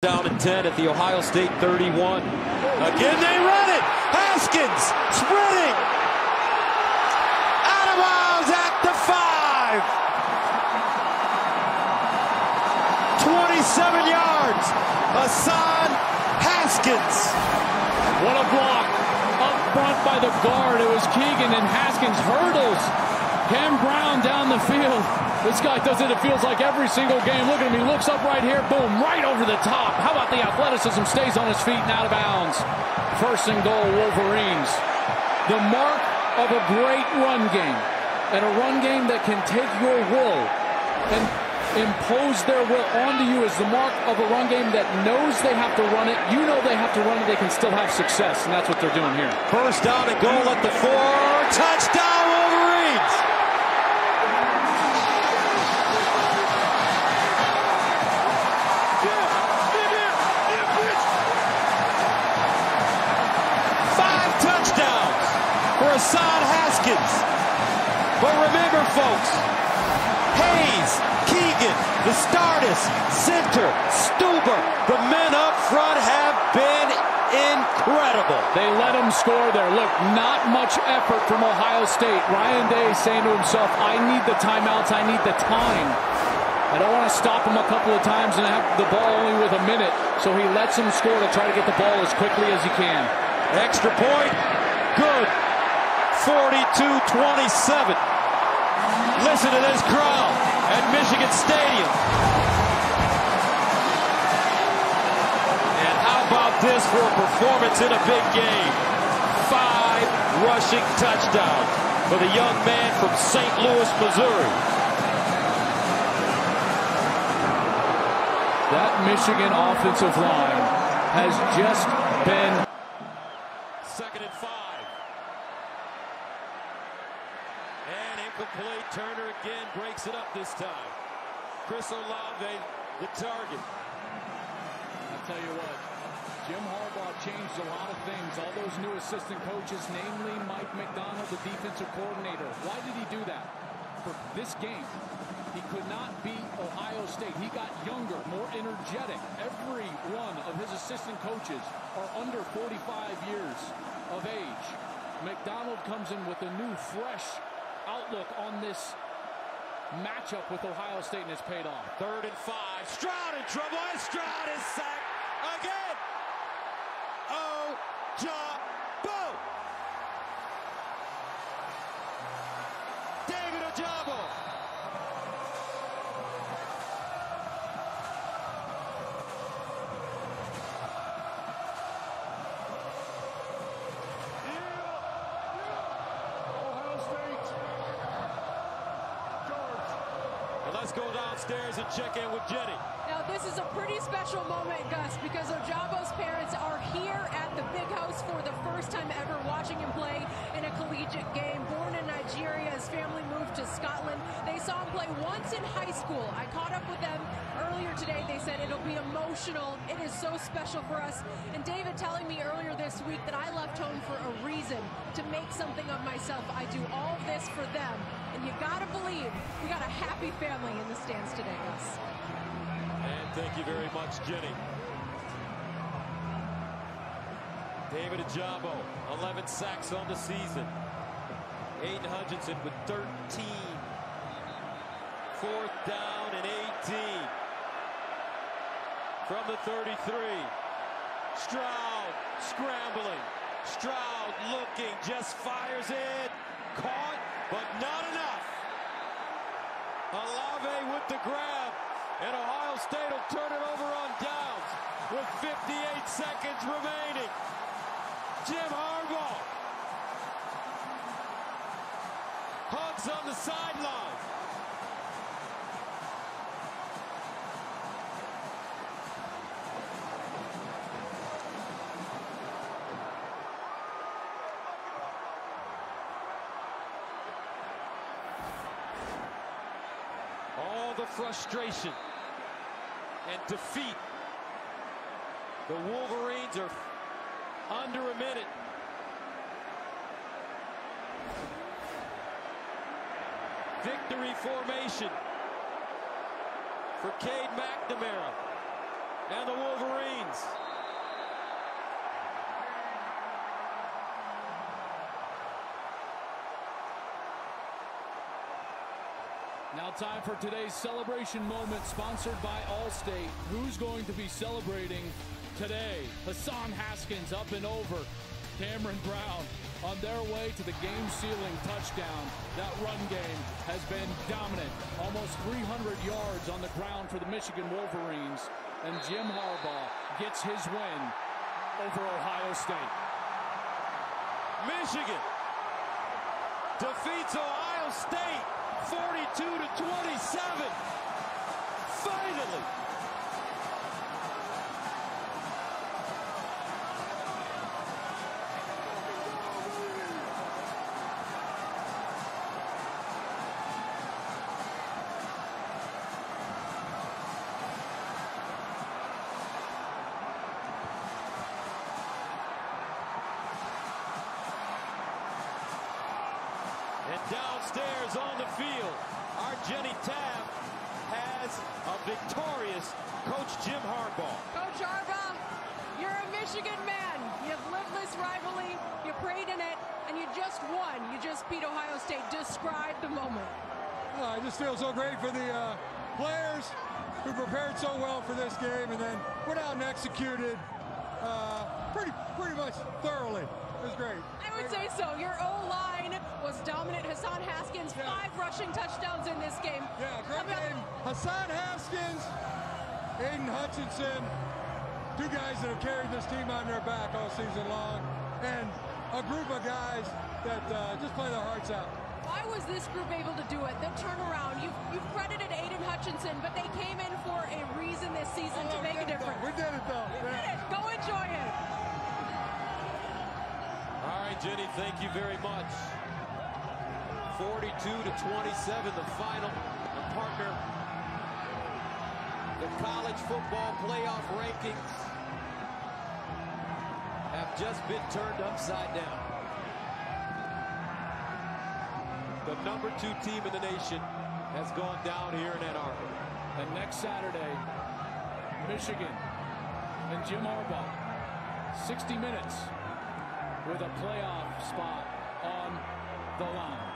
Down at 10 at the Ohio State 31. Again, they run it. Haskins spreading. Out at the 5. 27 yards. Hassan Haskins. What a block. Up front by the guard. It was Keegan and Haskins hurdles. Cam Brown down the field. This guy does it, it feels like every single game. Look at him. He looks up right here. Boom. Right over the top. How about the athleticism? Stays on his feet and out of bounds. First and goal, Wolverines. The mark of a great run game. And a run game that can take your will and impose their will onto you is the mark of a run game that knows they have to run it. You know they have to run it. They can still have success. And that's what they're doing here. First down and goal at the four. Touchdown, But remember, folks, Hayes, Keegan, Vastardis, Center, Stueber, the men up front have been incredible. They let him score there. Look, not much effort from Ohio State. Ryan Day saying to himself, I need the timeouts, I need the time. I don't want to stop him a couple of times and have the ball only with a minute. So he lets him score to try to get the ball as quickly as he can. Extra point. Good. 42-27. Listen to this crowd at Michigan Stadium. And how about this for a performance in a big game? Five rushing touchdowns for the young man from St. Louis, Missouri. That Michigan offensive line has just been second and five. Incomplete. Turner again breaks it up this time. Chris Olave, the target. I'll tell you what, Jim Harbaugh changed a lot of things. All those new assistant coaches, namely Mike Macdonald, the defensive coordinator. Why did he do that? For this game, he could not beat Ohio State. He got younger, more energetic. Every one of his assistant coaches are under 45 years of age. Macdonald comes in with a new, fresh outlook on this matchup with Ohio State and it's paid off. Third and five. Stroud in trouble. And Stroud is sacked again. Oh, Ja, Let's go downstairs and check in with Jenny. Now, this is a pretty special moment, Gus, because Ojabo's parents are here at the big house for the first time ever watching him play in a collegiate game. Born in Nigeria, his family moved to Scotland. They saw him play once in high school. I caught up with them earlier today. They said it'll be emotional. It is so special for us. And David telling me earlier this week that I left home for a reason, something of myself. I do all this for them. And you got to believe we got a happy family in the stands today, Gus. And thank you very much, Jenny. David Ojabo, 11 sacks on the season. Aidan Hutchinson with 13. Fourth down and 18. From the 33. Stroud scrambling. Stroud looking, just fires it. Caught, but not enough. Olave with the grab. And Ohio State will turn it over on downs with 58 seconds remaining. Jim Harbaugh hugs on the sideline. The frustration and defeat. The Wolverines are under a minute. Victory formation for Cade McNamara. and the Wolverines. Now time for today's celebration moment sponsored by Allstate. Who's going to be celebrating today? Hassan Haskins up and over. Cameron Brown on their way to the game-sealing touchdown. That run game has been dominant. Almost 300 yards on the ground for the Michigan Wolverines. And Jim Harbaugh gets his win over Ohio State. Michigan defeats Ohio State 42 to 27. Finally. Downstairs on the field, our Jenny Taft has a victorious Coach Jim Harbaugh. Coach Harbaugh, you're a Michigan man. You've lived this rivalry, you prayed in it, and you just won. You just beat Ohio State. Describe the moment. Uh, I just feel so great for the uh, players who prepared so well for this game and then went out and executed uh, pretty pretty much thoroughly. It was great. I would say so. Your O line was dominant. Hassan Haskins, Yeah. five rushing touchdowns in this game. Yeah, great about- game. Hassan Haskins, Aidan Hutchinson, two guys that have carried this team on their back all season long, and a group of guys that uh, just play their hearts out. Why was this group able to do it? The turnaround. You've, you've credited Aidan Hutchinson, but they came in for a reason this season to Oh, we make a it, though. difference. We did it though. You Yeah. did it. Go enjoy it. All right, Jenny, thank you very much. 42 to 27, the final. The partner, the college football playoff rankings have just been turned upside down. The number two team in the nation has gone down here in Ann Arbor. And next Saturday, Michigan and Jim Harbaugh, 60 minutes with a playoff spot on the line.